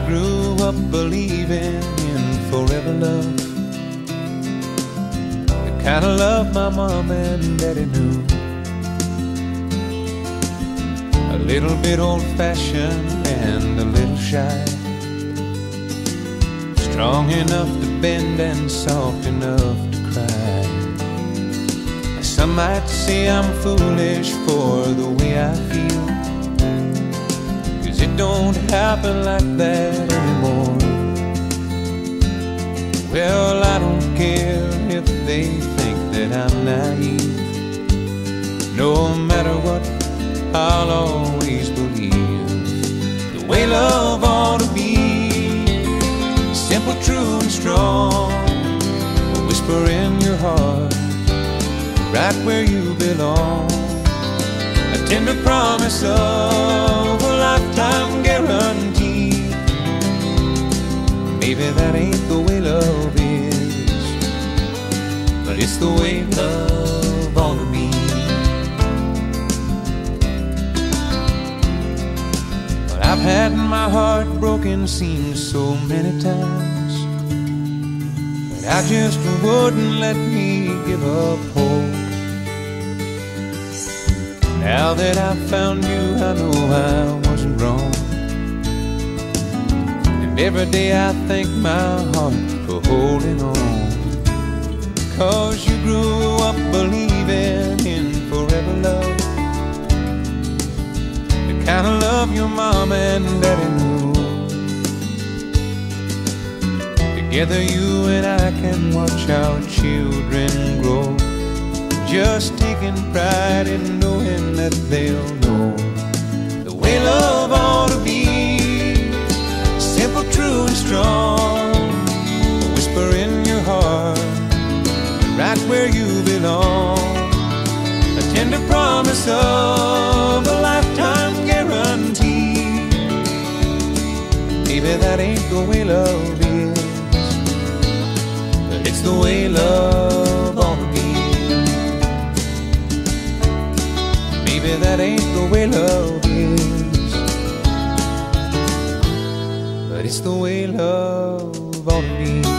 grew up believing in forever love. The kind of love my mom and daddy knew. A little bit old fashioned and a little shy. Strong enough to bend and soft enough to cry. Some might say I'm foolish for the way I feel. Cause it don't happen like that anymore. Well, I don't care if they think that I'm naive. No matter what, I'll always believe the way love ought to be. Simple, true, and strong. A whisper in your heart, right where you belong. A tender promise of a lifetime guarantee. Maybe that ain't the way love is, but it's the way love ought to be. But I've had my heart broken seems so many times. But I just wouldn't let me give up hope. Now that I've found you, I know I every day I thank my heart for holding on. Cause you grew up believing in forever love. The kind of love your mom and daddy knew. Together you and I can watch our children grow. Just taking pride in knowing that they'll know whisper in your heart, right where you belong. A tender promise of a lifetime guarantee. Maybe that ain't the way love is, but it's the way love ought to be. Maybe that ain't the way love is, but it's the way love ought to be.